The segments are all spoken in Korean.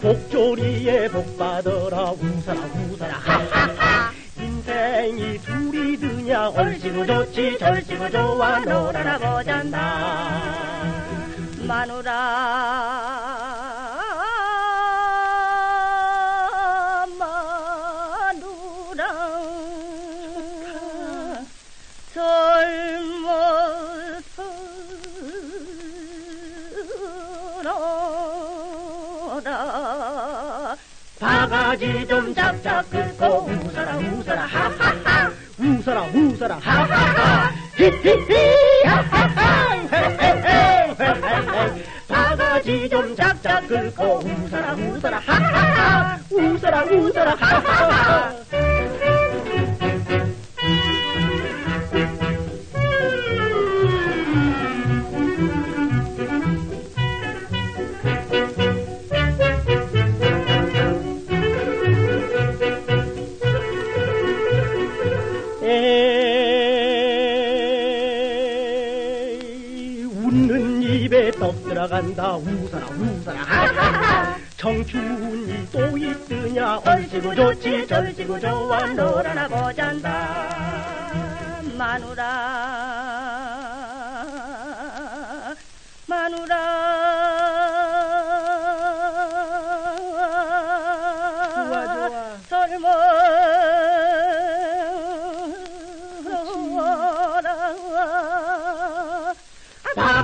복조리에 복 받으라 웃어라 웃어라. 하하하 인생이 둘이 드냐 얼씨구 좋지 절씨구 좋아 놀아라 보잔다 마누라. 바가지 좀 짝짝 긁고 웃어라 웃어라 하하하. 웃어라 웃어라 하하하. 히히히 하하하. 바가지 좀 짝짝 긁고 웃어라 웃어라 하하하. 웃어라 웃어라 하하하 웃는 입에 떡 들어간다. 웃어라 웃어라. 청춘이 또 있으냐? 얼씨구 좋지 절씨구 좋아 놀아나 보잔다. 마누라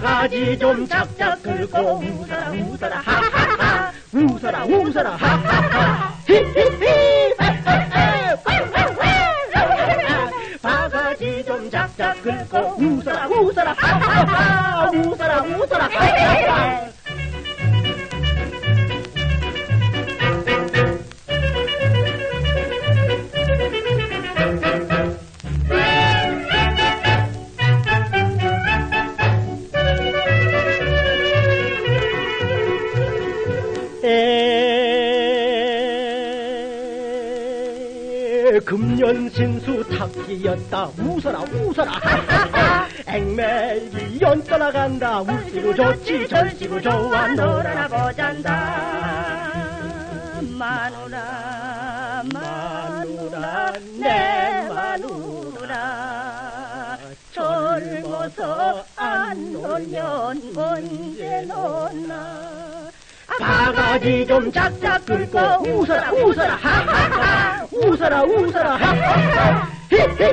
바가지 좀 짝짝 긁고 웃어라 웃어라 하하하. 웃어라 웃어라 하하하. 히히히. 바가지 좀 짝짝 긁고 웃어라 웃어라 하하하. 웃어라 웃어라 하하하 금년신수 탁기였다. 웃어라 웃어라. 앵매기 연 떠나간다. 웃기고 좋지 절시고 좋아. 놀아라 보잔다. 마누라 마누라, 내내 마누라. 젊어서 안 놀면 언제 놀나? 바가지 좀 짝짝 긁고 웃어라 웃어라. 하하하 웃어라 웃어라 하하하 히히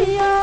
भैया